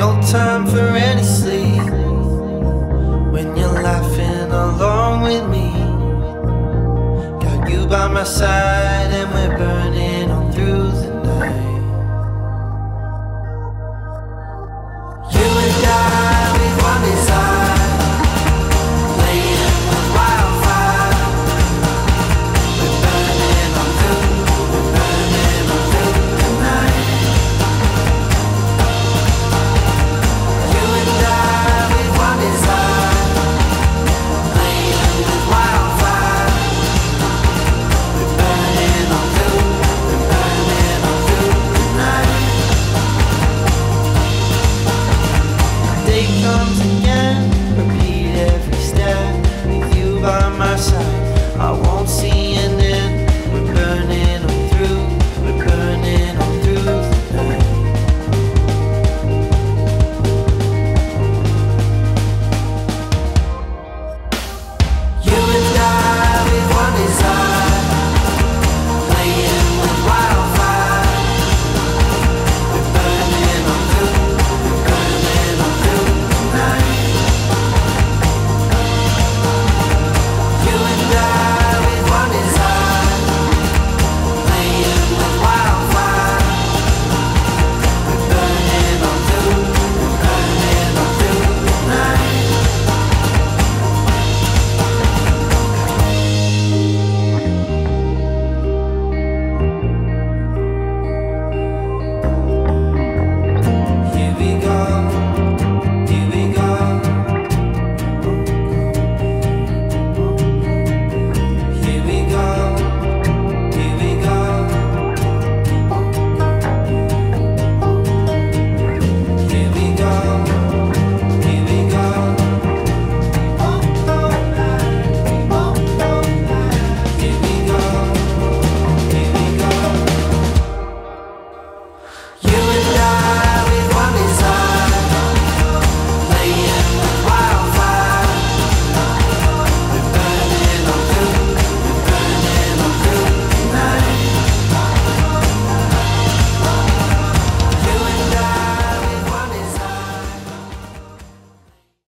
no time for any sleep when you're laughing along with me. Got you by my side